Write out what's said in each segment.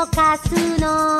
のかすの」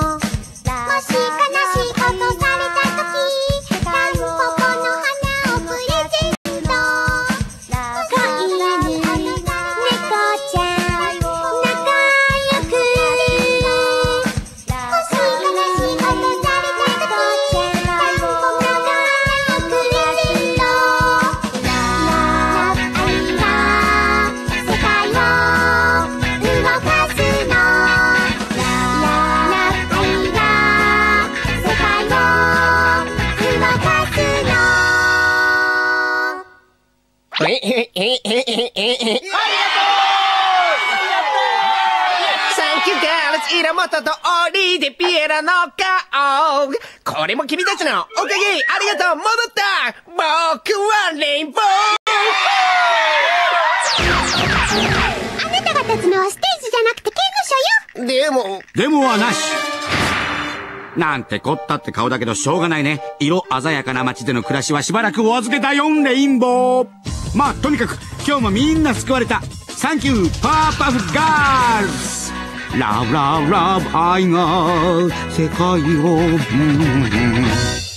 え、え、え、え、え、え、え、サンキューガールズ、イラモトとオリーでピエラの顔。これも君たちのおかげ。ありがとう。戻った。僕はレインボー。あなたが立つのはステージじゃなくて刑務所よ。でも、デモはなし。なんてこったって顔だけどしょうがないね。色鮮やかな街での暮らしはしばらくお預けだよレインボーまあ、とにかく今日もみんな救われた。サンキューパーパフガールズラブラブラブ愛が世界を、うん